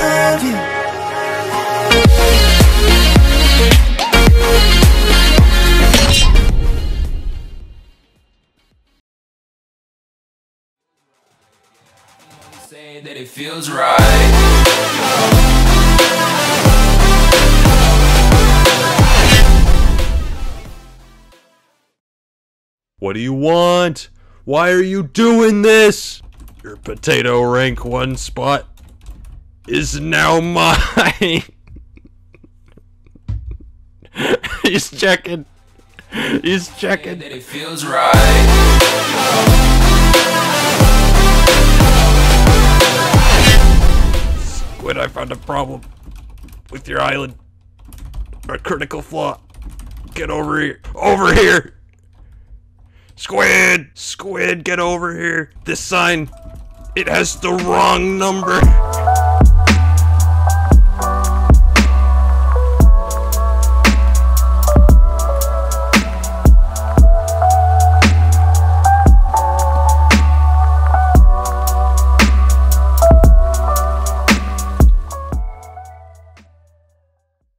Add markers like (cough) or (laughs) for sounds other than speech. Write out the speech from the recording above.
of you. Say that it feels right. What do you want? Why are you doing this? Your potato rank one spot is now mine. (laughs) He's checking. He's checking. That it feels right. When I found a problem with your island, a critical flaw. Get over here. Over here. Squid! Squid, get over here. This sign, it has the wrong number.